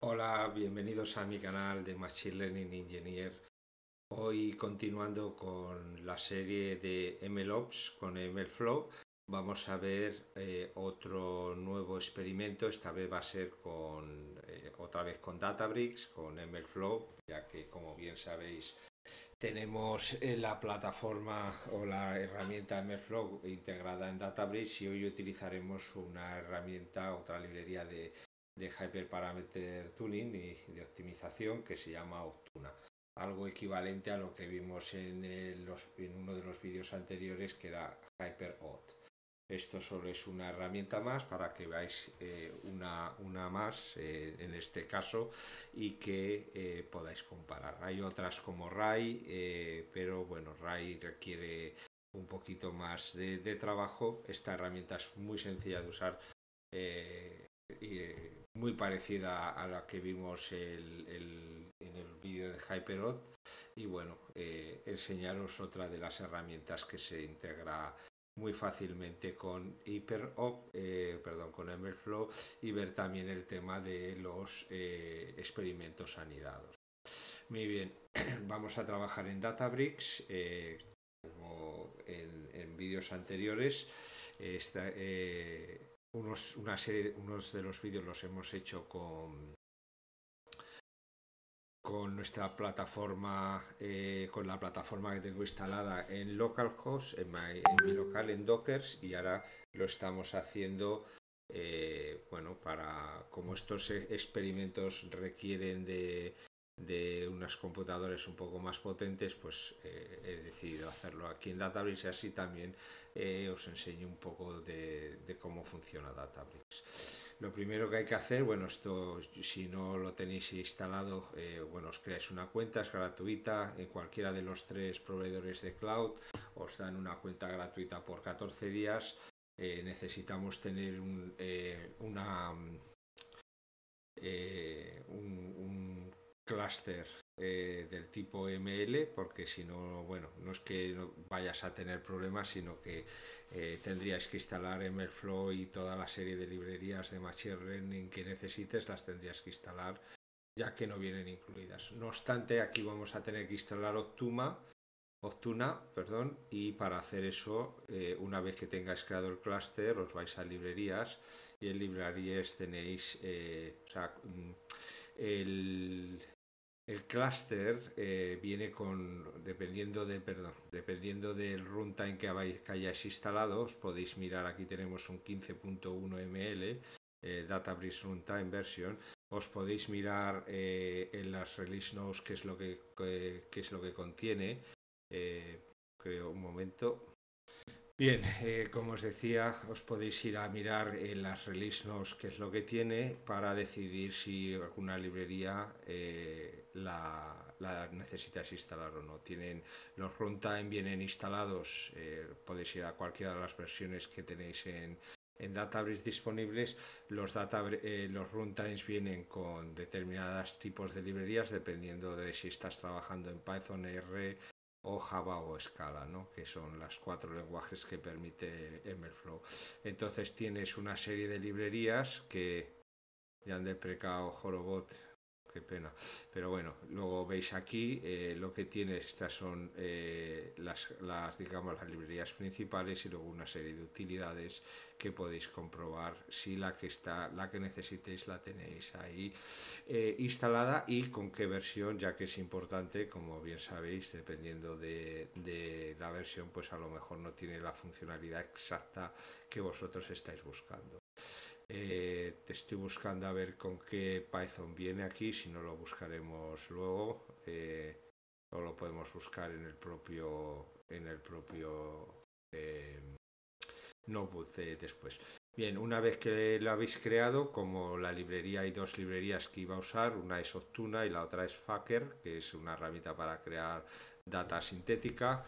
Hola, bienvenidos a mi canal de Machine Learning Engineer. Hoy continuando con la serie de MLOps con MLflow, vamos a ver eh, otro nuevo experimento. Esta vez va a ser con eh, otra vez con Databricks, con MLflow, ya que como bien sabéis tenemos eh, la plataforma o la herramienta MLflow integrada en Databricks y hoy utilizaremos una herramienta, otra librería de de Hyperparameter Tuning y de optimización que se llama Optuna. Algo equivalente a lo que vimos en, uno de los vídeos anteriores que era HyperOpt. Esto solo es una herramienta más para que veáis eh, una, una, más eh, en este caso y que eh, podáis comparar. Hay otras como RAI, pero bueno, RAI requiere un poquito más de, trabajo. Esta herramienta es muy sencilla de usar muy parecida a la que vimos en el vídeo de HyperOt y bueno, eh, enseñaros otra de las herramientas que se integra muy fácilmente con HyperOp, eh, perdón, con MLflow y ver también el tema de los eh, experimentos anidados. Muy bien, vamos a trabajar en Databricks, como en, en vídeos anteriores. Esta, unos, una serie, unos de los vídeos los hemos hecho con, con nuestra plataforma, eh, con la plataforma que tengo instalada en localhost, en, en mi local en Dockers y ahora lo estamos haciendo, eh, bueno, para como estos experimentos requieren de, de unas computadores un poco más potentes, pues eh, he decidido hacerlo aquí en Databricks y así también eh, os enseño un poco de, cómo funciona Databricks. Lo primero que hay que hacer, bueno, esto si no lo tenéis instalado, eh, bueno, os creáis una cuenta, es gratuita, en cualquiera de los tres proveedores de cloud os dan una cuenta gratuita por 14 días. necesitamos tener un, una, un clúster eh, del tipo ML porque si no, bueno, no es que no vayas a tener problemas, sino que eh, tendrías que instalar MLflow y toda la serie de librerías de Machine Learning que necesites, las tendrías que instalar ya que no vienen incluidas. No obstante, aquí vamos a tener que instalar Optuma, Optuna, perdón, y para hacer eso, eh, una vez que tengáis creado el clúster, os vais a librerías y en librerías tenéis, sea, mm, el, el clúster eh, viene con, dependiendo de, perdón, dependiendo del runtime que, hayáis instalado, os podéis mirar, aquí tenemos un 15.1 ml, eh, Databricks Runtime Version, os podéis mirar eh, en las release notes qué es lo que, qué es lo que contiene, creo un momento, Bien, eh, como os decía, os podéis ir a mirar en las release notes qué es lo que tiene para decidir si alguna librería eh, la, la, necesitáis instalar o no. Tienen los runtime vienen instalados, eh, podéis ir a cualquiera de las versiones que tenéis en, en Databricks disponibles. Los, data, los runtimes vienen con determinados tipos de librerías dependiendo de si estás trabajando en Python, R, o Java o Scala, ¿no? que son las cuatro lenguajes que permite MLflow. Entonces tienes una serie de librerías que ya han deprecado Horobot qué pena. Pero bueno, luego veis aquí eh, lo que tiene, estas son eh, las, digamos, las librerías principales y luego una serie de utilidades que podéis comprobar si la que está, la que necesitéis la tenéis ahí eh, instalada y con qué versión, ya que es importante, como bien sabéis, dependiendo de, de la versión, pues a lo mejor no tiene la funcionalidad exacta que vosotros estáis buscando. Eh, te estoy buscando a ver con qué Python viene aquí, si no lo buscaremos luego. Eh, o lo podemos buscar en el propio en el propio eh, notebook después. Bien, una vez que lo habéis creado, como la librería hay dos librerías que iba a usar, una es Optuna y la otra es Faker, que es una herramienta para crear data sintética.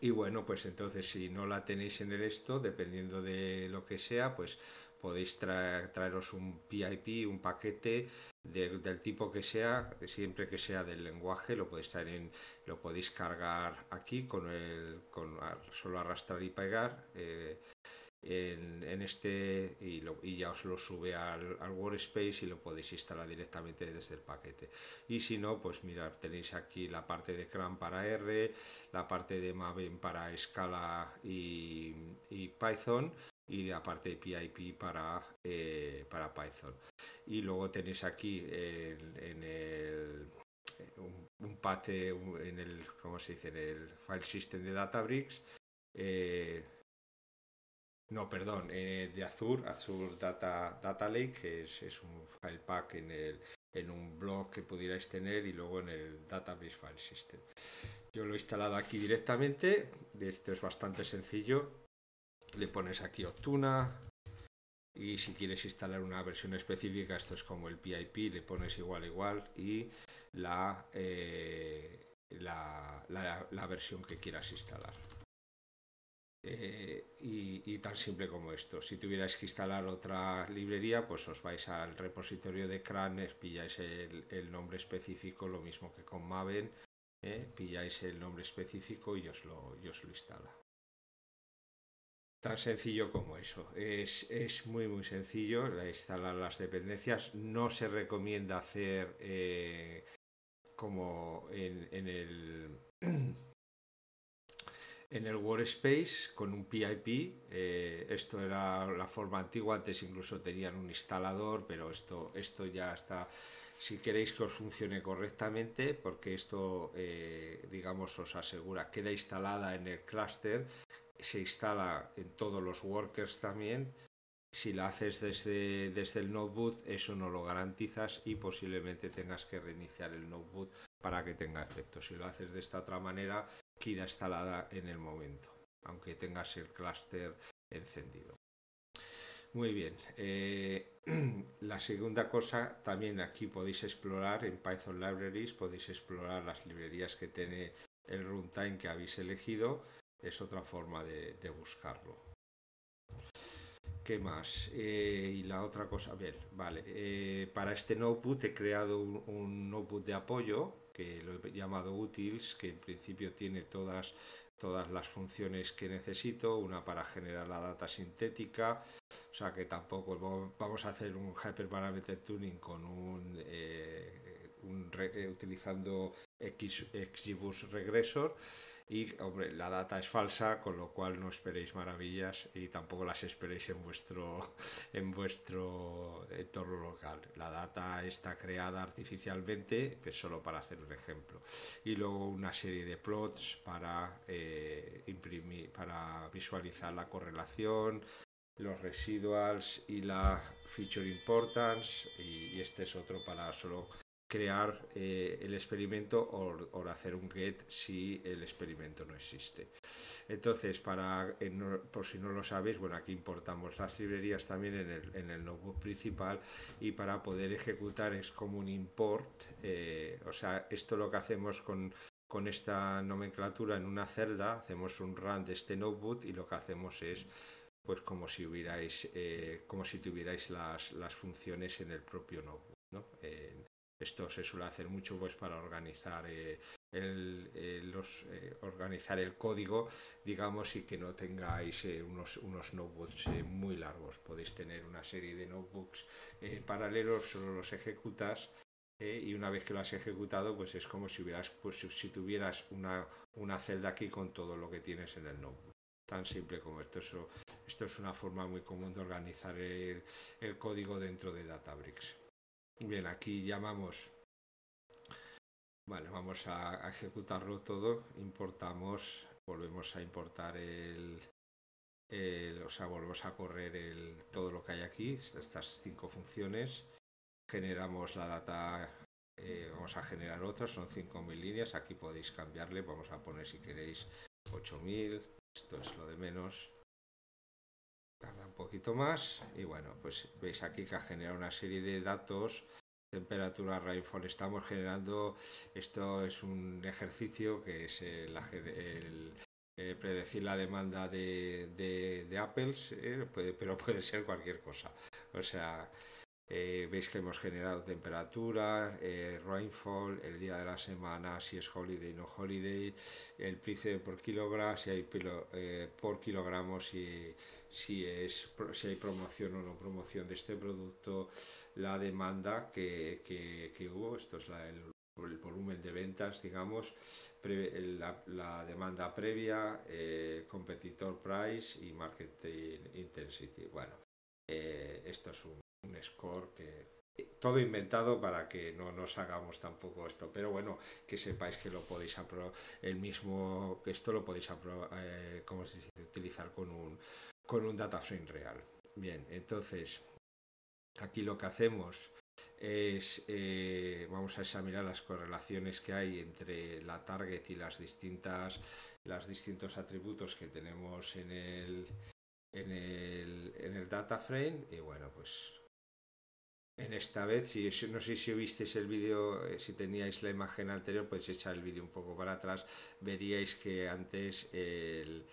Y bueno, pues entonces si no la tenéis en el esto, dependiendo de lo que sea, pues podéis traeros un PIP, un paquete del tipo que sea, siempre que sea del lenguaje, lo podéis traer en, lo podéis cargar aquí con el, con solo arrastrar y pegar. Eh, en, este y, y, ya os lo sube al, al, Workspace y lo podéis instalar directamente desde el paquete. Y si no, pues mirar, tenéis aquí la parte de CRAN para R, la parte de Maven para Scala y, y Python y la parte de PIP para, eh, para Python. Y luego tenéis aquí en, el un, un pate en el, ¿cómo se dice? En el file system de Databricks. Eh, no, perdón, eh, de Azure, Azure Data, Data Lake, que es, un file pack en, el, en un blog que pudierais tener y luego en el Database File System. Yo lo he instalado aquí directamente, esto es bastante sencillo. Le pones aquí Optuna y si quieres instalar una versión específica, esto es como el PIP, le pones igual igual y la, eh, la versión que quieras instalar. Eh, y, tan simple como esto. Si tuvierais que instalar otra librería, pues os vais al repositorio de CRAN, pilláis el, nombre específico, lo mismo que con Maven, eh, pilláis el nombre específico y os lo, os lo instala. Tan sencillo como eso. Es, muy muy sencillo instalar las dependencias. No se recomienda hacer eh, como en el en el Workspace con un PIP. Eh, esto era la forma antigua, antes incluso tenían un instalador, pero esto, esto ya está. Si queréis que os funcione correctamente, porque esto, eh, digamos, os asegura, queda instalada en el clúster, se instala en todos los workers también. Si la haces desde, desde el notebook, eso no lo garantizas y posiblemente tengas que reiniciar el notebook para que tenga efecto. Si lo haces de esta otra manera, queda instalada en el momento, aunque tengas el clúster encendido. Muy bien, eh, la segunda cosa, también aquí podéis explorar en Python Libraries, podéis explorar las librerías que tiene el runtime que habéis elegido, es otra forma de, buscarlo. ¿Qué más? Eh, y la otra cosa, bien, vale, eh, para este notebook he creado un, un notebook de apoyo que lo he llamado utils, que en principio tiene todas, todas las funciones que necesito, una para generar la data sintética, o sea que tampoco vamos a hacer un hyperparameter tuning con un, eh, eh, utilizando X, XGBoost Regressor, y hombre, la data es falsa, con lo cual no esperéis maravillas y tampoco las esperéis en vuestro, en vuestro entorno local. La data está creada artificialmente, pues solo para hacer un ejemplo. Y luego una serie de plots para, eh, imprimir, para visualizar la correlación, los residuals y la feature importance y, este es otro para solo crear eh, el experimento o, hacer un get si el experimento no existe. Entonces, para, por si no lo sabéis, bueno, aquí importamos las librerías también en el, en el notebook principal y para poder ejecutar es como un import, eh, o sea, esto lo que hacemos con, con esta nomenclatura en una celda, hacemos un run de este notebook y lo que hacemos es pues como si hubierais eh, como si tuvierais las, las, funciones en el propio notebook ¿no? Esto se suele hacer mucho pues para organizar eh, el, eh, los, eh, organizar el código, digamos, y que no tengáis unos, unos notebooks muy largos. Podéis tener una serie de notebooks paralelos, solo los ejecutas y una vez que lo has ejecutado, pues es como si hubieras, pues si tuvieras una, una celda aquí con todo lo que tienes en el notebook. Tan simple como esto. esto es una forma muy común de organizar el, el código dentro de Databricks. Bien, aquí llamamos, vale, vamos a, ejecutarlo todo, importamos, volvemos a importar el, o sea, volvemos a correr el, todo lo que hay aquí, estas cinco funciones, generamos la data, eh, vamos a generar otras, son 5.000 líneas, aquí podéis cambiarle, vamos a poner si queréis 8.000, esto es lo de menos, poquito más y bueno, pues veis aquí que ha generado una serie de datos temperatura rainfall estamos generando esto es un ejercicio que es el, eh, predecir la demanda de, de, Apples eh, pero puede ser cualquier cosa. O sea eh, veis que hemos generado temperatura, eh, rainfall, el día de la semana, si es holiday o no holiday, el precio por kilogramo, si hay eh, por kilogramo, si, si, es, si hay promoción o no promoción de este producto, la demanda que, que, hubo, esto es el, volumen de ventas, digamos, la, demanda previa, competitor price y market intensity. Bueno, esto es un score que todo inventado para que no nos hagamos tampoco esto, pero bueno, que sepáis que lo podéis el mismo, que esto lo podéis eh, utilizar con un, con un data frame real. Bien, entonces, aquí lo que hacemos es, eh, vamos a examinar las correlaciones que hay entre la target y las distintas, los distintos atributos que tenemos en el, en el, en el data frame y bueno, pues en esta vez, si, no sé si visteis el vídeo, eh, si teníais la imagen anterior, podéis echar el vídeo un poco para atrás, veríais que antes el,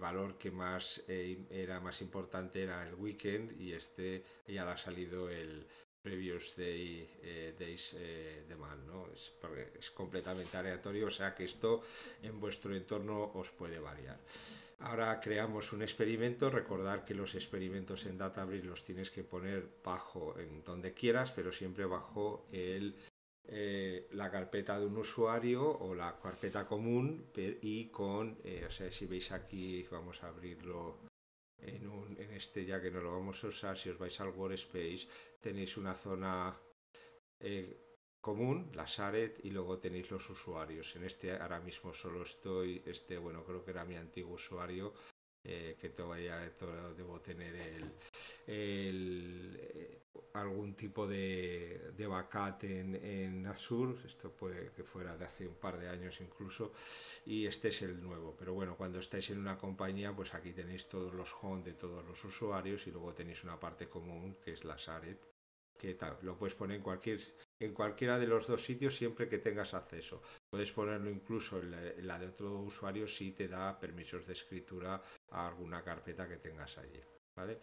valor que más eh, era más importante era el weekend y este ya ha salido el previous day eh, days demand, ¿no? Es, es completamente aleatorio, o sea que esto en vuestro entorno os puede variar. Ahora creamos un experimento, recordar que los experimentos en Databricks los tienes que poner bajo en donde quieras, pero siempre bajo eh, la carpeta de un usuario o la carpeta común y con, eh, o sea, si veis aquí, vamos a abrirlo en, un, en este ya que no lo vamos a usar, si os vais al Workspace tenéis una zona eh, común, la SARET, y luego tenéis los usuarios. En este ahora mismo solo estoy, este, bueno, creo que era mi antiguo usuario, eh, que todavía debo tener el, eh, algún tipo de, de backup en, en, Azure, esto puede que fuera de hace un par de años incluso, y este es el nuevo. Pero bueno, cuando estáis en una compañía, pues aquí tenéis todos los home de todos los usuarios y luego tenéis una parte común que es la SARET, que lo puedes poner en cualquier en cualquiera de los dos sitios siempre que tengas acceso. Puedes ponerlo incluso en la, de otro usuario si te da permisos de escritura a alguna carpeta que tengas allí. ¿vale?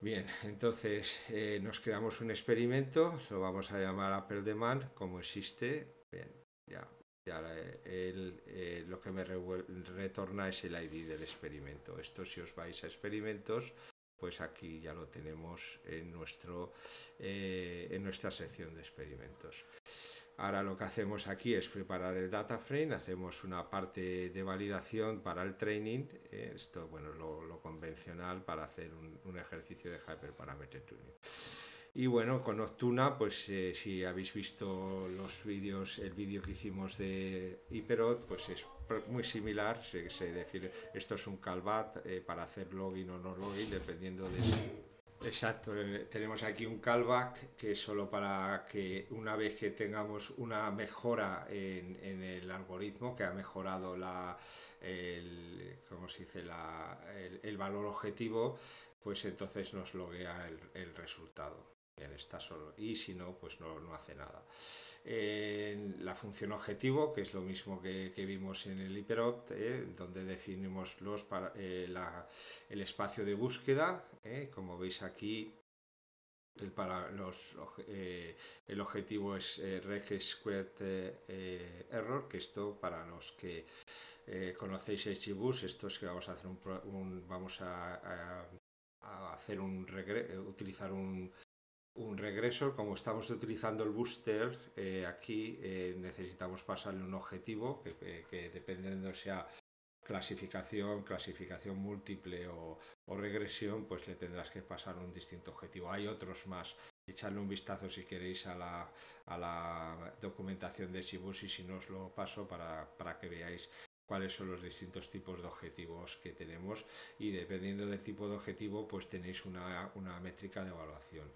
Bien, entonces eh, nos creamos un experimento, lo vamos a llamar Apple Demand, como existe. Bien, ya, ya eh, lo que me retorna es el ID del experimento. Esto si os vais a experimentos, pues aquí ya lo tenemos en, nuestro, eh, en nuestra sección de experimentos. Ahora lo que hacemos aquí es preparar el data frame, hacemos una parte de validación para el training, eh, esto bueno, lo, lo convencional para hacer un, ejercicio de hyperparameter tuning. Y bueno, con Noctuna, pues eh, si habéis visto los vídeos, el vídeo que hicimos de Hyperot, pues es muy similar, se, se define, esto es un calvat eh, para hacer login o no login, dependiendo de... Exacto, eh, tenemos aquí un callback que es solo para que una vez que tengamos una mejora en, en el algoritmo, que ha mejorado la, el, ¿cómo se dice? La, el, el, valor objetivo, pues entonces nos loguea el, el resultado está solo y si no, pues no, no hace nada. En la función objetivo, que es lo mismo que, vimos en el hiperopt, eh, donde definimos los para, eh, la, el espacio de búsqueda, eh, como veis aquí, el, para los, eh, el objetivo es eh, reg squared eh, error, que esto para los que conocéis HBus, esto es que vamos a hacer un, un vamos a, a, hacer un utilizar un, un regreso, como estamos utilizando el booster, eh, aquí eh, necesitamos pasarle un objetivo que, eh, que, dependiendo sea clasificación, clasificación múltiple o, regresión, pues le tendrás que pasar un distinto objetivo. Hay otros más. Echarle un vistazo si queréis a la, a la documentación de Shibus y si no os lo paso para que veáis cuáles son los distintos tipos de objetivos que tenemos y dependiendo del tipo de objetivo pues tenéis una, una métrica de evaluación.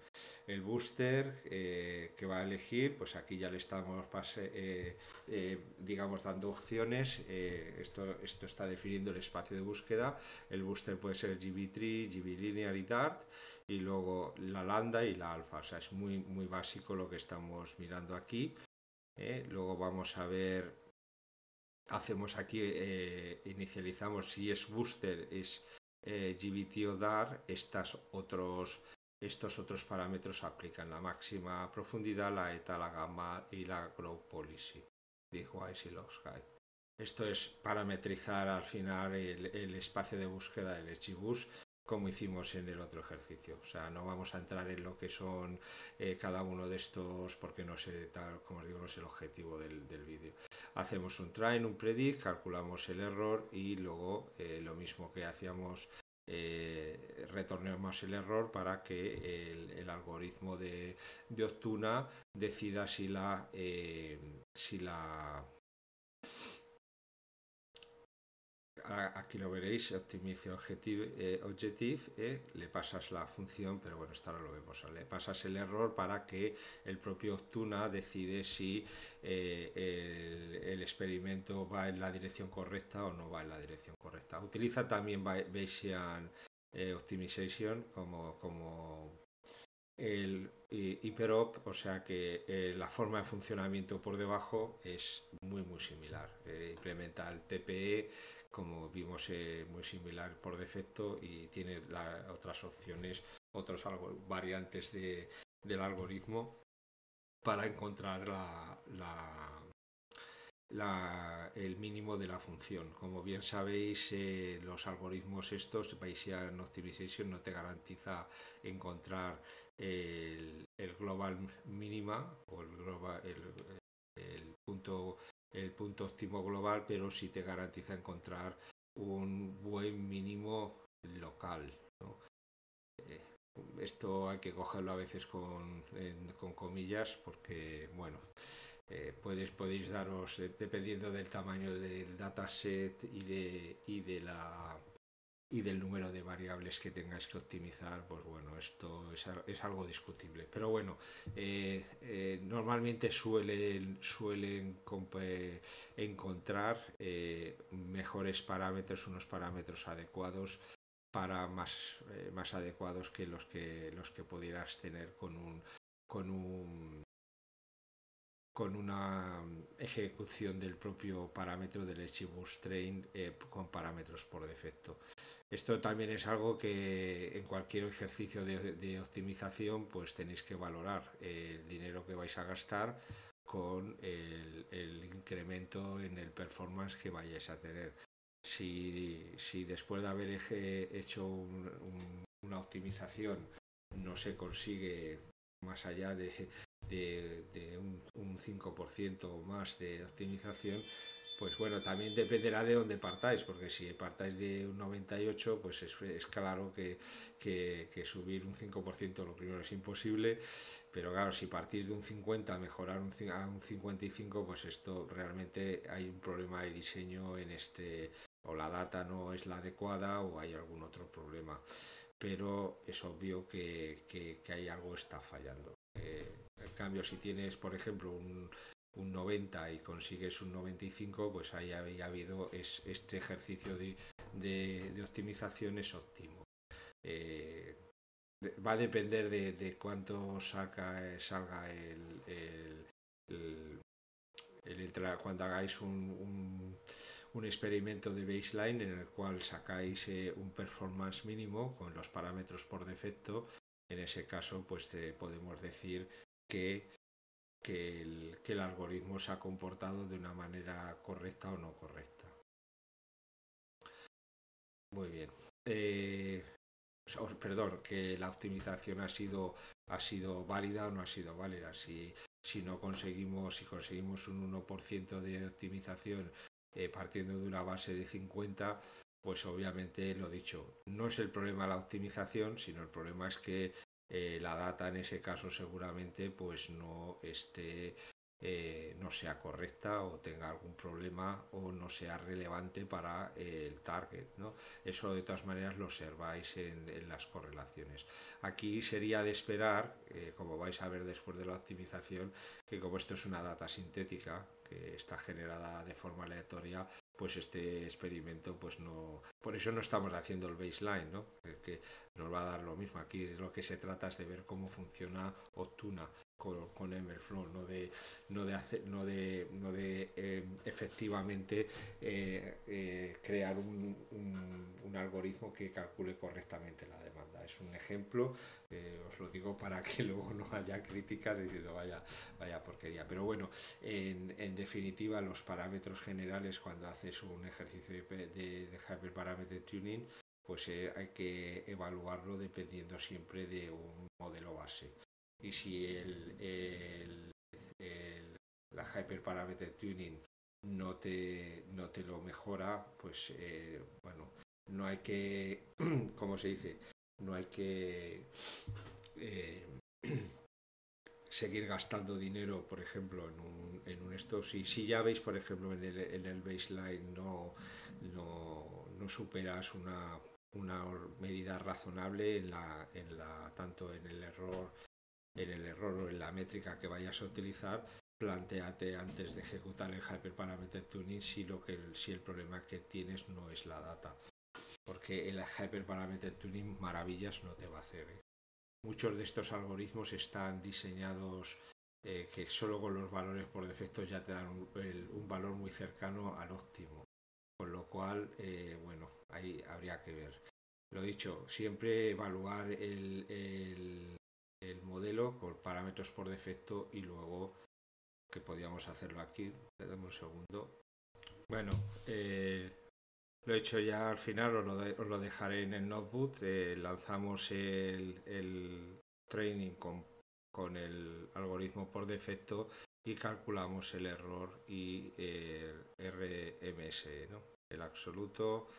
El booster eh, que va a elegir pues aquí ya le estamos eh, eh, digamos dando opciones, esto, esto está definiendo el espacio de búsqueda, el booster puede ser GB3, GB Linear y Dart y luego la lambda y la alfa, o sea es muy, muy básico lo que estamos mirando aquí. Luego vamos a ver hacemos aquí, eh, inicializamos si es booster, es eh, GBT o DAR, estas otros, estos otros parámetros aplican la máxima profundidad, la eta, la gamma y la grow policy, Esto es parametrizar al final el, espacio de búsqueda del XGBoost como hicimos en el otro ejercicio. O sea, no vamos a entrar en lo que son eh, cada uno de estos porque no sé, tal, como os digo, no es el objetivo del, del vídeo. Hacemos un train, un predict, calculamos el error y luego eh, lo mismo que hacíamos eh, retornemos el error para que el, algoritmo de, de, Optuna decida si la, eh, si la aquí lo veréis, optimice objective, eh, eh, le pasas la función, pero bueno, esto ahora lo vemos, le pasas el error para que el propio Optuna decide si eh, el, experimento va en la dirección correcta o no va en la dirección correcta. Utiliza también Bayesian Optimization como, como el HyperOp, o sea que la forma de funcionamiento por debajo es muy muy similar. implementa el TPE como vimos eh, muy similar por defecto y tiene otras opciones, otras variantes de, del algoritmo para encontrar el mínimo de la función. Como bien sabéis, eh, los algoritmos estos, Bayesian Optimization, no te garantiza encontrar el, global mínima o el, global, el punto el punto óptimo global, pero sí te garantiza encontrar un buen mínimo local. Eh, esto hay que cogerlo a veces con, comillas porque, bueno, eh, podéis daros, eh, dependiendo del tamaño del dataset y de, y de la y del número de variables que tengáis que optimizar, pues bueno, esto es, algo discutible. Pero bueno, eh, eh, normalmente suelen, suelen encontrar eh, mejores parámetros, unos parámetros adecuados para más, más adecuados que los que los que pudieras tener con un con un con una ejecución del propio parámetro del XBoost Train con parámetros por defecto. Esto también es algo que en cualquier ejercicio de, optimización pues tenéis que valorar el dinero que vais a gastar con el, incremento en el performance que vayáis a tener. Si, después de haber hecho una optimización no se consigue más allá de, un, un 5% o más de optimización, pues bueno, también dependerá de dónde partáis, porque si partáis de un 98, pues es, claro que, subir un 5% lo primero es imposible, pero claro, si partís de un 50 mejorar un, a un 55, pues esto realmente hay un problema de diseño en este, o la data no es la adecuada o hay algún otro problema, pero es obvio que, que, hay algo está fallando. Eh, cambio, si tienes, por ejemplo, un un 90 y consigues un 95, pues ahí había habido es, este ejercicio de, de, optimización es óptimo. Eh, va a depender de, cuánto saca, salga el, el, cuando hagáis un, un, experimento de baseline en el cual sacáis eh, un performance mínimo con los parámetros por defecto. En ese caso, pues podemos decir que que el, que el algoritmo se ha comportado de una manera correcta o no correcta. Muy bien. Eh, perdón, que la optimización ha sido, ha sido válida o no ha sido válida. Si, si no conseguimos, si conseguimos un 1% de optimización eh, partiendo de una base de 50, pues obviamente lo dicho, no es el problema la optimización, sino el problema es que eh, la data en ese caso seguramente pues no esté eh, no sea correcta o tenga algún problema o no sea relevante para el target. ¿no? Eso de todas maneras lo observáis en, las correlaciones. Aquí sería de esperar, eh, como vais a ver después de la optimización, que como esto es una data sintética que está generada de forma aleatoria, pues este experimento pues no por eso no estamos haciendo el baseline no que nos va a dar lo mismo. Aquí lo que se trata es de ver cómo funciona Optuna con, con MLflow, no de, no de, hacer, no de, no de eh, efectivamente eh, eh, crear un, un, un, algoritmo que calcule correctamente la demanda. Es un ejemplo, os lo digo para que luego no haya críticas diciendo vaya, vaya porquería. Pero bueno, en, en definitiva, los parámetros generales cuando haces un ejercicio de, de, de Hyperparameter Tuning, pues hay que evaluarlo dependiendo siempre de un modelo base y si el, el, el, la Hyperparameter Tuning no te, no te lo mejora, pues eh, bueno, no hay que, como se dice, no hay que eh, seguir gastando dinero, por ejemplo, en un, en un esto. Si, si ya veis, por ejemplo, en el, en el baseline no, no, no superas una, una medida razonable en la, en la, tanto en el error en el error o en la métrica que vayas a utilizar, planteate antes de ejecutar el Hyperparameter Tuning si, lo que, si el problema que tienes no es la data. Porque el Hyperparameter Tuning maravillas no te va a hacer. ¿eh? Muchos de estos algoritmos están diseñados eh, que solo con los valores por defecto ya te dan un, valor muy cercano al óptimo. Con lo cual, eh, bueno, ahí habría que ver. Lo dicho, siempre evaluar el el modelo con parámetros por defecto y luego que podíamos hacerlo aquí. Le damos un segundo. Bueno, eh, lo he hecho ya al final, os lo, dejaré en el notebook. Eh, lanzamos el, training con, con, el algoritmo por defecto y calculamos el error y el RMS, ¿no? el absoluto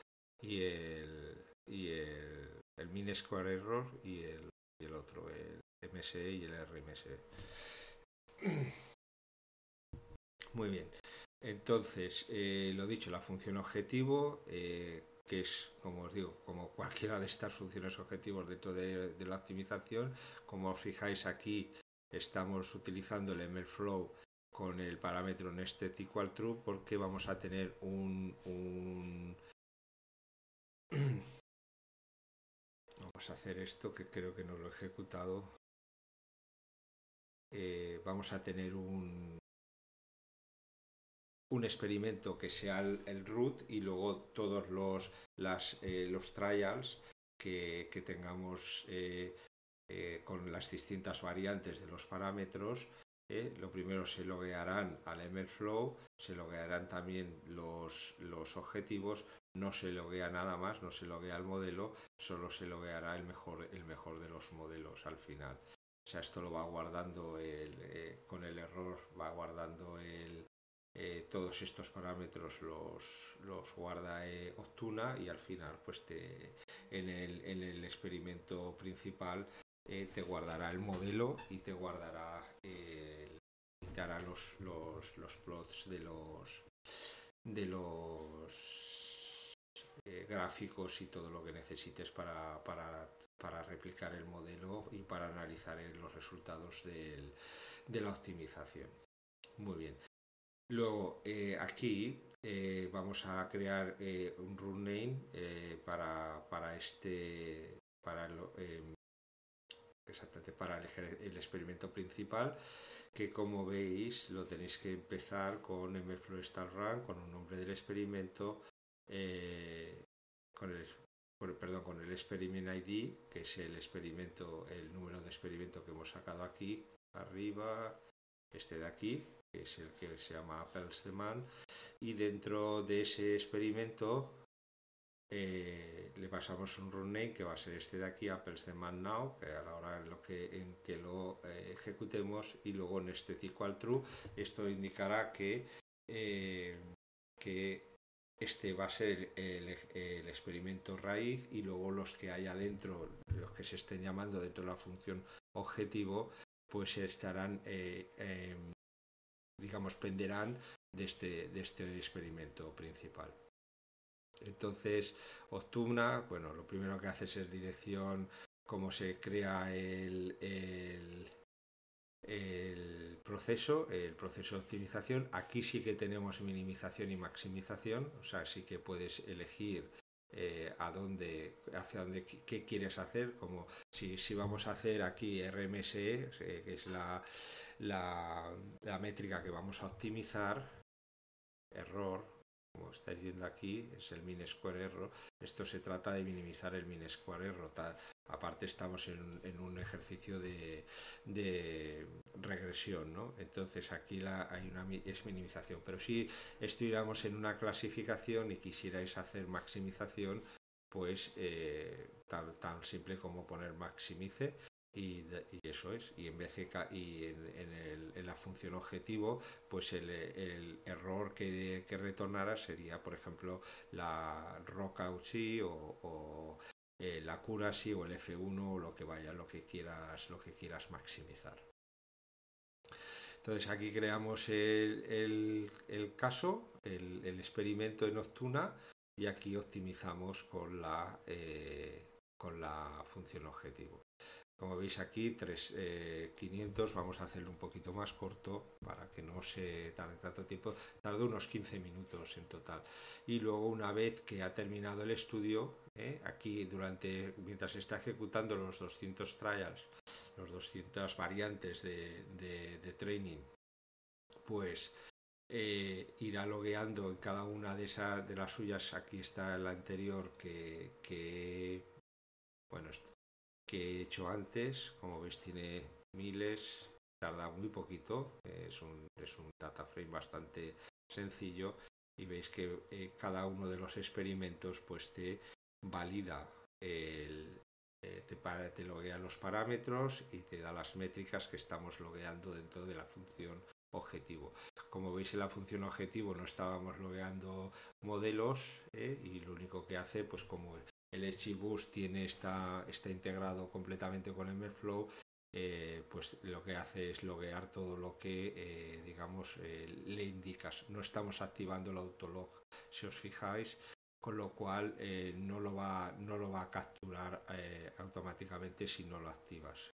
y el, y el, el mean square error y el, y el otro, el MSE y el RMSE. Muy bien. Entonces, eh, lo dicho, la función objetivo, eh, que es, como os digo, como cualquiera de estas funciones objetivos dentro de, la optimización, como os fijáis aquí, estamos utilizando el MLflow con el parámetro nested equal true porque vamos a tener un vamos a hacer esto que creo que no lo he ejecutado eh, vamos a tener un, un experimento que sea el, root y luego todos los, las, eh, los trials que, que tengamos eh, con las distintas variantes de los parámetros. Lo primero se loguearán al MLflow, se loguearán también los, los objetivos, no se loguea nada más, no se loguea el modelo, solo se logueará el mejor, el mejor de los modelos al final. O sea, esto lo va guardando el, eh, con el error, va guardando el, eh, todos estos parámetros los, los guarda eh, y al final pues te, en, el, en el experimento principal eh, te guardará el modelo y te guardará te los, los, los plots de los de los eh, gráficos y todo lo que necesites para, para para replicar el modelo y para analizar los resultados de la optimización. Muy bien. Luego, eh, aquí eh, vamos a crear un run name para, para, este, para, lo, exactamente para el, experimento principal, que como veis lo tenéis que empezar con mflow run, con un nombre del experimento, con el perdón, con el experiment ID, que es el experimento, el número de experimento que hemos sacado aquí, arriba, este de aquí, que es el que se llama Apples Demand, y dentro de ese experimento eh, le pasamos un run name que va a ser este de aquí, Apples Demand Now, que a la hora en, lo que, en que lo eh, ejecutemos, y luego en este equal true, esto indicará que, eh, que este va a ser el, experimento raíz y luego los que haya dentro, los que se estén llamando dentro de la función objetivo, pues estarán, eh, eh, digamos, penderán de este, de este experimento principal. Entonces, Optuna, bueno, lo primero que haces es dirección, cómo se crea el, el el proceso, el proceso de optimización. Aquí sí que tenemos minimización y maximización, o sea, sí que puedes elegir eh, a dónde, hacia dónde, qué quieres hacer, como si, si vamos a hacer aquí RMSE, que es la, la, la métrica que vamos a optimizar, error, como estáis viendo aquí, es el min square error. Esto se trata de minimizar el min square error. aparte estamos en, un ejercicio de, regresión, ¿no? Entonces aquí hay una es minimización. Pero si estuviéramos en una clasificación y quisierais hacer maximización, pues eh, tan simple como poner maximice y, eso es, y en vez de y en, la función objetivo, pues el, error que, que, retornara sería, por ejemplo, la Rocauchi o, o eh, la Curasi o el F1 o lo que vaya, lo que quieras, lo que quieras maximizar. Entonces aquí creamos el, caso, el, experimento en Octuna y aquí optimizamos con la, eh, con la función objetivo. Como veis aquí, 3, 500, eh, vamos a hacerlo un poquito más corto para que no se tarde tanto tiempo. Tarda unos 15 minutos en total. Y luego una vez que ha terminado el estudio, eh, aquí durante, mientras está ejecutando los 200 trials, los 200 variantes de, training, pues eh, irá logueando en cada una de, esas, de las suyas. Aquí está la anterior que, que bueno, que he hecho antes. Como veis tiene miles, tarda muy poquito, es un, es un data frame bastante sencillo y veis que eh, cada uno de los experimentos pues te valida el, eh, te, te loguea los parámetros y te da las métricas que estamos logueando dentro de la función objetivo. Como veis en la función objetivo no estábamos logueando modelos eh, y lo único que hace pues como el XGBoost tiene está, está integrado completamente con MLflow, eh, pues lo que hace es loguear todo lo que, eh, digamos, eh, le indicas. No estamos activando el autolog, si os fijáis, con lo cual no, lo va, no lo va a capturar automáticamente si no lo activas.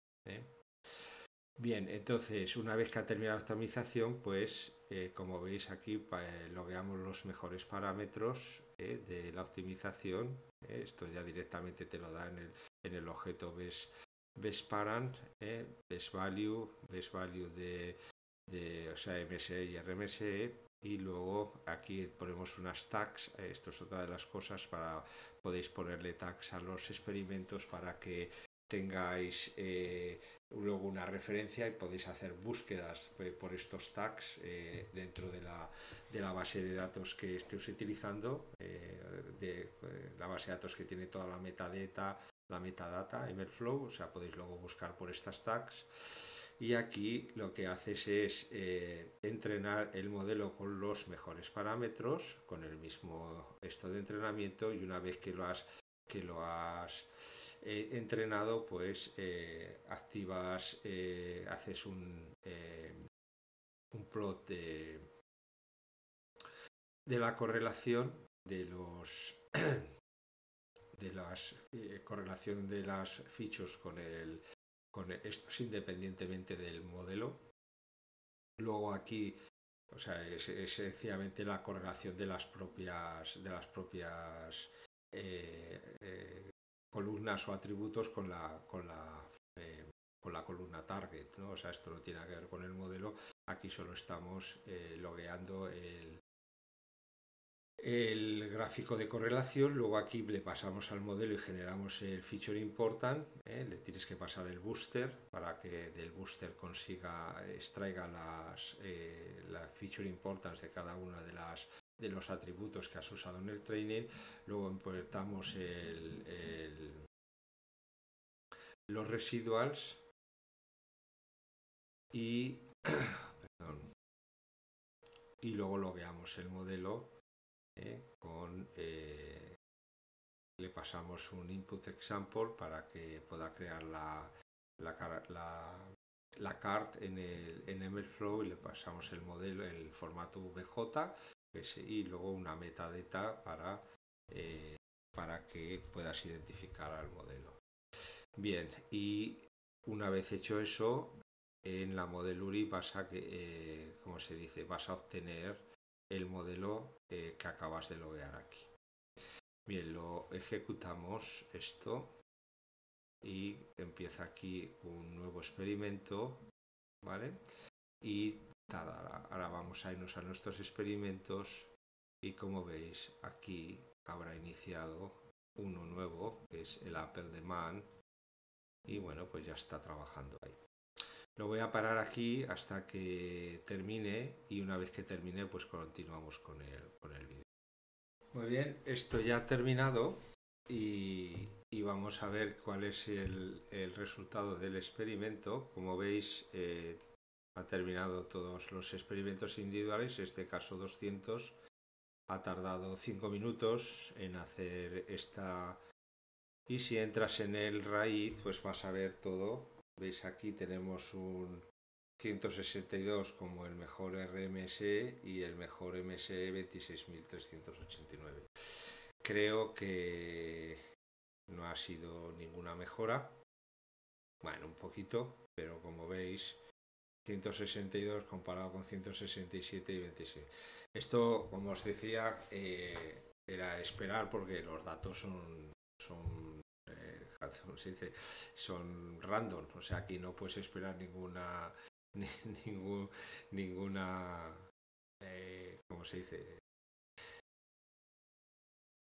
Bien, entonces, una vez que ha terminado la optimización, pues, como veis aquí, logueamos los mejores parámetros de la optimización esto ya directamente te lo da en el, en el objeto best, best parent, ¿eh? best value, best value de, de o sea, MSE y RMSE y luego aquí ponemos unas tags, esto es otra de las cosas para podéis ponerle tags a los experimentos para que tengáis eh, luego una referencia y podéis hacer búsquedas por estos tags eh, dentro de la, de la, base de datos que estéis utilizando, eh, de la base de datos que tiene toda la metadata, la metadata, MLflow, o sea, podéis luego buscar por estas tags. Y aquí lo que haces es entrenar el modelo con los mejores parámetros, con el mismo esto de entrenamiento y una vez que lo has, que lo has eh, entrenado, pues eh, activas, eh, haces un, un plot de, de la correlación de los de las correlación de las fichos con el con estos independientemente del modelo. Luego aquí o sea es, sencillamente la correlación de las propias de las propias columnas o atributos con la, con la, eh, con la columna target. ¿no? O sea, esto no tiene que ver con el modelo. Aquí solo estamos eh, logueando el, el gráfico de correlación, luego aquí le pasamos al modelo y generamos el feature important, ¿eh? le tienes que pasar el booster para que del booster consiga, extraiga las, la feature importance de cada una de las de los atributos que has usado en el training, luego importamos los residuals y, y luego logueamos el modelo eh, con eh, le pasamos un input example para que pueda crear la, la, la, la card en el en MLflow y le pasamos el modelo, el formato VJ y luego una metadata para, eh, para que puedas identificar al modelo. Bien, y una vez hecho eso, en la URI vas a, eh, como se dice, vas a obtener el modelo eh, que acabas de loguear aquí. Bien, lo ejecutamos esto y empieza aquí un nuevo experimento, ¿vale? Y ahora vamos a irnos a nuestros experimentos. Y como veis aquí habrá iniciado uno nuevo que es el Apple de Man. Y bueno pues ya está trabajando ahí. Lo voy a parar aquí hasta que termine. Y una vez que termine pues continuamos con el, con el vídeo. Muy bien esto ya ha terminado. Y, vamos a ver cuál es el, resultado del experimento. Como veis eh, ha terminado todos los experimentos individuales. Este caso 200 ha tardado 5 minutos en hacer esta. Y si entras en el raíz pues vas a ver todo. Veis aquí tenemos un 162 como el mejor RMSE y el mejor MSE 26389 creo que no ha sido ninguna mejora. Bueno un poquito pero como veis 162 comparado con 167 y 26 esto, como os decía, eh, era esperar porque los datos son, son, eh, son random. O sea, aquí no puedes esperar ninguna, ninguna, eh, ¿cómo se dice?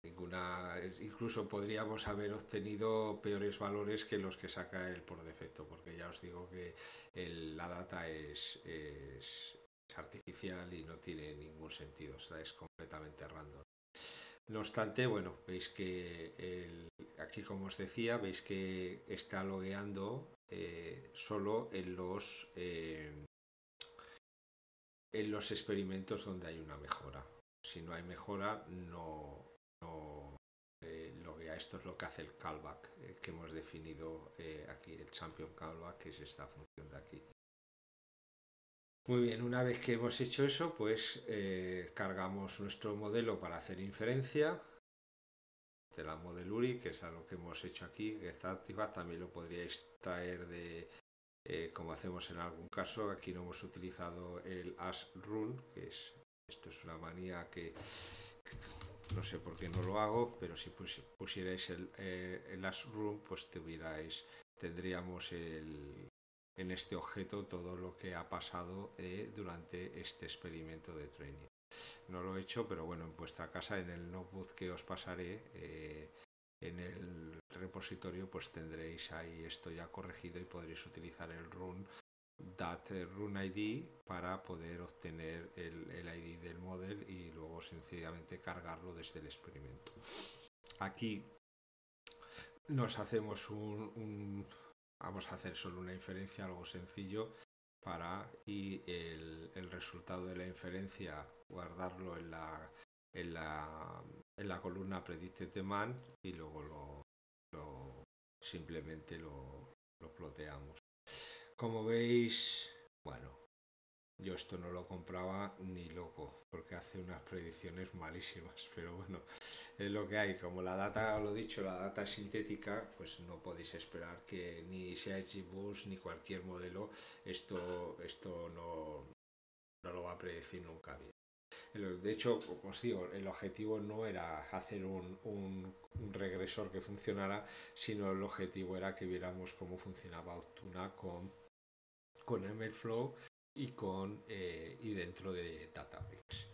Ninguna, incluso podríamos haber obtenido peores valores que los que saca él por defecto, porque ya os digo que la data es, artificial y no tiene ningún sentido, es completamente random. No obstante, bueno, veis que aquí, como os decía, veis que está logueando eh, solo en los, eh, en los experimentos donde hay una mejora. Si no hay mejora, no, no eh, loguea. Esto es lo que hace el callback que hemos definido aquí, el champion callback, que es esta función de aquí. Muy bien, una vez que hemos hecho eso, pues eh, cargamos nuestro modelo para hacer inferencia de la model URI, que es a lo que hemos hecho aquí, que está activa, también lo podríais traer de, eh, como hacemos en algún caso, aquí no hemos utilizado el AsRun, que es, esto es una manía que no sé por qué no lo hago, pero si pusierais el, eh, el AsRun, pues tuvierais, tendríamos el, en este objeto todo lo que ha pasado eh, durante este experimento de training. No lo he hecho, pero bueno, en vuestra casa, en el notebook que os pasaré, eh, en el repositorio, pues tendréis ahí esto ya corregido y podréis utilizar el run dat run ID para poder obtener el, ID del model y luego sencillamente cargarlo desde el experimento. Aquí nos hacemos un vamos a hacer solo una inferencia, algo sencillo, para y el, resultado de la inferencia guardarlo en la, en la, en la columna predicted demand y luego lo, simplemente lo, lo ploteamos. Como veis, bueno, yo esto no lo compraba ni loco, porque hace unas predicciones malísimas, pero bueno, es lo que hay. Como la data, lo dicho, la data sintética, pues no podéis esperar que ni sea XBoost ni cualquier modelo, esto, esto no, no lo va a predecir nunca bien. De hecho, os digo, el objetivo no era hacer un, un, regresor que funcionara, sino el objetivo era que viéramos cómo funcionaba Optuna con, con MLflow y, con, eh, y dentro de Databricks.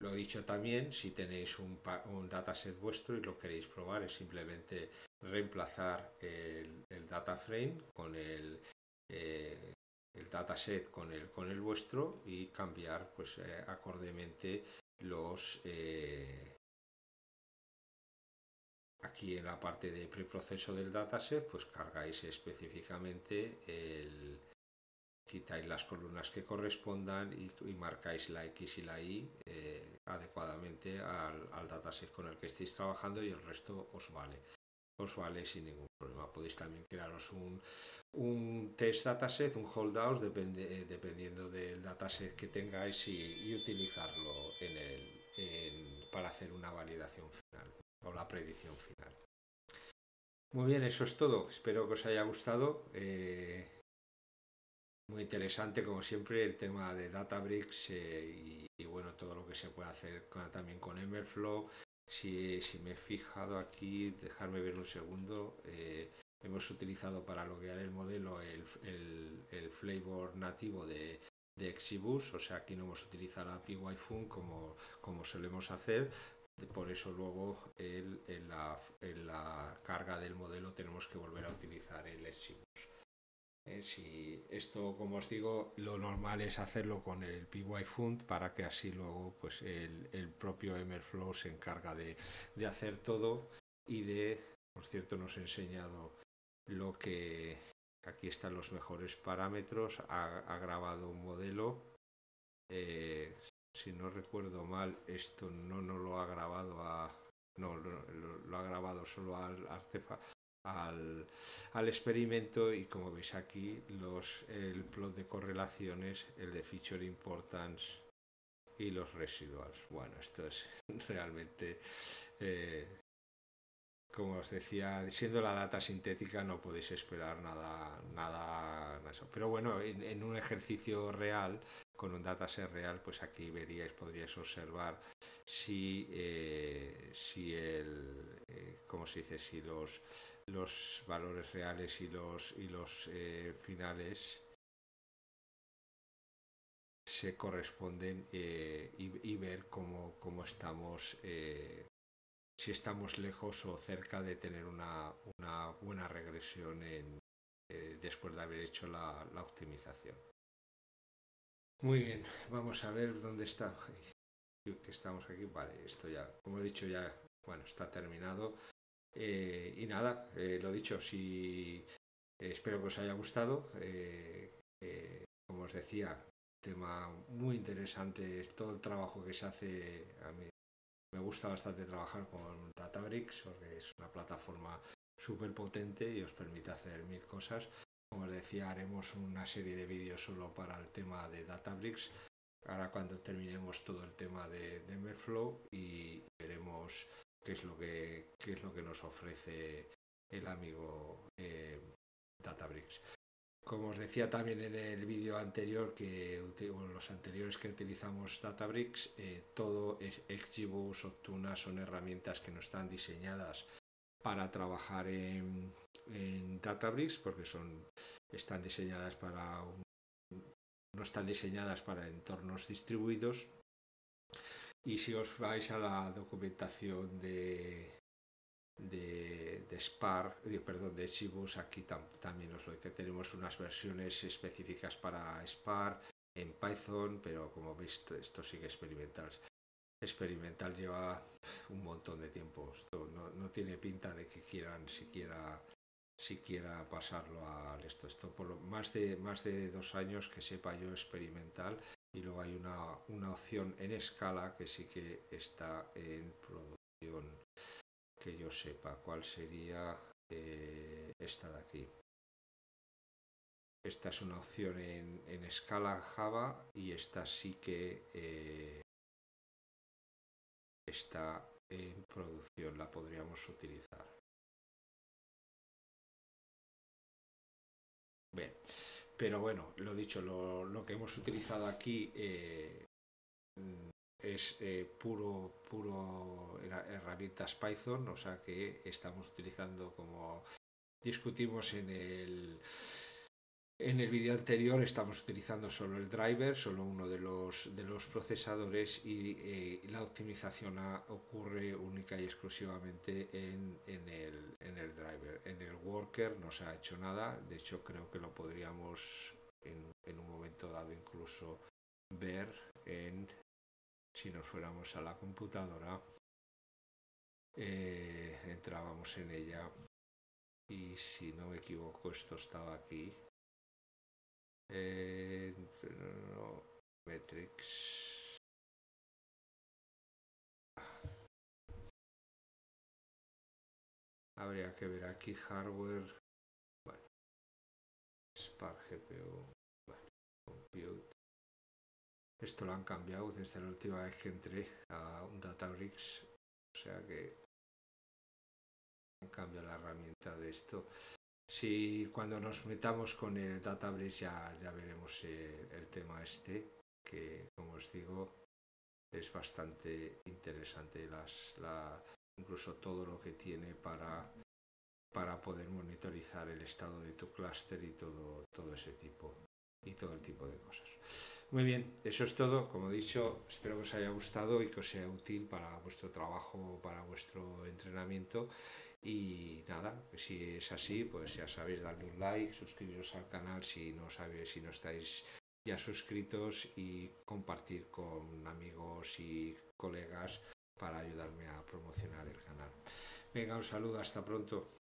lo he dicho también, si tenéis un, un, dataset vuestro y lo queréis probar, es simplemente reemplazar el, el data frame con el, eh, el dataset con el, con el vuestro y cambiar pues eh, acordemente los aquí en la parte de preproceso del dataset pues cargáis específicamente el, quitáis las columnas que correspondan y, marcáis la X y la Y eh, adecuadamente al, dataset con el que estéis trabajando y el resto os vale. Os vale sin ningún problema. Podéis también crearos un, un test dataset, un holdout, eh, dependiendo del dataset que tengáis y, utilizarlo para hacer una validación o la predicción final. Muy bien, eso es todo. Espero que os haya gustado. Eh, muy interesante, como siempre, el tema de Databricks eh, y, bueno, todo lo que se puede hacer también con Emberflow si, si me he fijado aquí, dejarme ver un segundo, eh, hemos utilizado para loguear el modelo el, el, el flavor nativo de, de Exibus, o sea, aquí no hemos utilizado la PyFun como, como solemos hacer, por eso luego el, en, la, la, carga del modelo tenemos que volver a utilizar el Exibus. Eh, si esto, como os digo, lo normal es hacerlo con el PyFund para que así luego pues el, el propio MLflow se encarga de, de, hacer todo y de, por cierto, nos he enseñado lo que aquí están los mejores parámetros, ha, ha grabado un modelo. Eh, si no recuerdo mal, esto no, no lo ha grabado a. No, lo, ha grabado solo al artefacto al, al, experimento y como veis aquí los, el plot de correlaciones, el de feature importance y los residuals. Bueno, esto es realmente, eh, como os decía, siendo la data sintética no podéis esperar nada, nada, eso. Pero bueno, en, en un ejercicio real, con un dataset real, pues aquí veríais, podríais observar si, eh, si el, eh, ¿cómo se dice? Si los los valores reales y los, y los eh, finales se corresponden y, ver cómo, cómo estamos, si estamos lejos o cerca de tener una, una buena regresión después de haber hecho la, la, optimización. Muy bien, vamos a ver dónde está. Que estamos aquí, vale, esto ya, como he dicho, ya, bueno, está terminado. Eh, y nada, eh, lo dicho, si eh, espero que os haya gustado. como os decía, tema muy interesante, todo el trabajo que se hace. A mí me gusta bastante trabajar con Databricks porque es una plataforma súper potente y os permite hacer mil cosas. Haremos una serie de vídeos solo para el tema de Databricks. Ahora cuando terminemos todo el tema de, de Merflow y veremos qué es lo que, qué es lo que nos ofrece el amigo eh, Databricks. Como os decía también en el vídeo anterior, que o los anteriores que utilizamos Databricks, eh, todo es XGBoost, Optuna son herramientas que no están diseñadas para trabajar en, en Databricks porque son, están diseñadas para no están diseñadas para entornos distribuidos y si os vais a la documentación de, de, de Spark, perdón, de Chibus, aquí tam, también os lo dice. Tenemos unas versiones específicas para Spark en Python, pero como veis, esto sigue experimental. Experimental lleva un montón de tiempo. Esto no, no tiene pinta de que quieran siquiera siquiera pasarlo al esto. Esto por más de más de dos años que sepa yo experimental y luego hay una, una opción en escala que sí que está en producción que yo sepa cuál sería eh, esta de aquí esta es una opción en, en escala Java y esta sí que eh, está en producción la podríamos utilizar bien. Pero bueno, lo dicho, lo, lo que hemos utilizado aquí eh, es eh, puro, puro herramientas Python, o sea que estamos utilizando como discutimos en el en el vídeo anterior estamos utilizando solo el driver, solo uno de los, procesadores y eh, la optimización ocurre única y exclusivamente en, el, driver. En el worker no se ha hecho nada, de hecho creo que lo podríamos en, en un momento dado incluso ver en si nos fuéramos a la computadora eh, entrábamos en ella y si no me equivoco esto estaba aquí eh, metrics habría que ver aquí hardware. Bueno, Spark GPU compute. Esto lo han cambiado desde la última vez que entré a un Databricks o sea que han cambiado la herramienta de esto si cuando nos metamos con el Databricks ya, ya veremos eh, el tema este, que como os digo, es bastante interesante las, la, incluso todo lo que tiene para, para poder monitorizar el estado de tu clúster y todo, todo ese tipo y todo el tipo de cosas. Muy bien, eso es todo. Como he dicho, espero que os haya gustado y que os sea útil para vuestro trabajo, para vuestro entrenamiento. Y nada, si es así, pues ya sabéis, darle un like, suscribiros al canal si no sabéis, si no estáis ya suscritos y compartir con amigos y colegas para ayudarme a promocionar el canal. Venga, un saludo, hasta pronto.